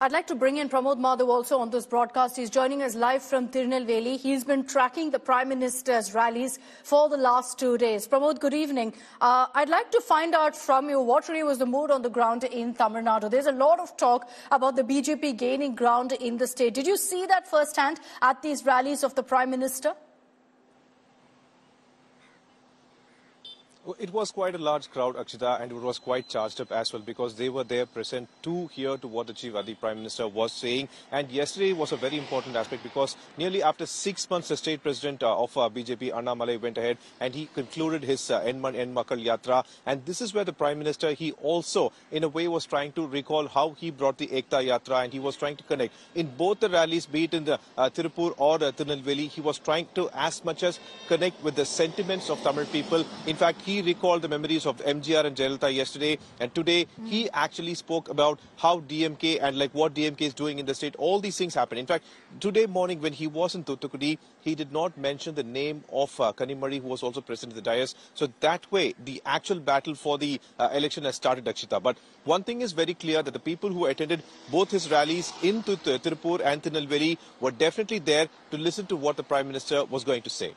I'd like to bring in Pramod Madhav also on this broadcast. He's joining us live from Tirunelveli. He's been tracking the Prime Minister's rallies for the last two days. Pramod, good evening. Uh, I'd like to find out from you what really was the mood on the ground in Tamil Nadu. There's a lot of talk about the BJP gaining ground in the state. Did you see that firsthand at these rallies of the Prime Minister? It was quite a large crowd, Akshita, and it was quite charged up as well because they were there present to hear to what the Chief the Prime Minister was saying. And yesterday was a very important aspect because nearly after six months, the state president uh, of uh, BJP, Annamalai, went ahead and he concluded his uh, Enman Enmakkal Yatra. And this is where the Prime Minister, he also, in a way, was trying to recall how he brought the Ekta Yatra and he was trying to connect. In both the rallies, be it in the uh, Tirupur or uh, Tirunelveli, he was trying to as much as connect with the sentiments of Tamil people. In fact, he recalled the memories of MGR and Jayalalitha yesterday, and today mm. he actually spoke about how DMK and like what DMK is doing in the state. All these things happen. In fact, today morning when he was in Thoothukudi, he did not mention the name of uh, Kanimari, who was also present in the dais. So that way, the actual battle for the uh, election has started, Akshita. But one thing is very clear that the people who attended both his rallies in Tirupur and Tirunelveli were definitely there to listen to what the Prime Minister was going to say.